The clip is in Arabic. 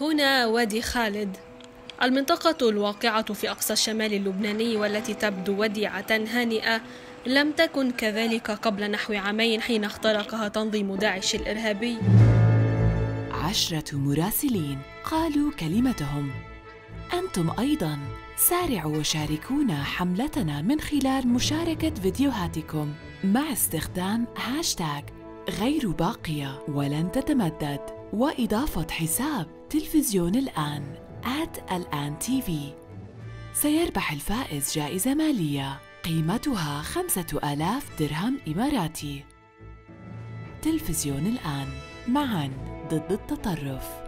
هنا وادي خالد. المنطقة الواقعة في أقصى الشمال اللبناني والتي تبدو وديعة هانئة لم تكن كذلك قبل نحو عامين حين اخترقها تنظيم داعش الإرهابي. عشرة مراسلين قالوا كلمتهم. أنتم أيضاً سارعوا وشاركونا حملتنا من خلال مشاركة فيديوهاتكم مع استخدام هاشتاغ. غير باقية ولن تتمدد. وإضافة حساب تلفزيون الآن at الآن تي في. سيربح الفائز جائزة مالية قيمتها خمسة آلاف درهم إماراتي. تلفزيون الآن معاً ضد التطرف.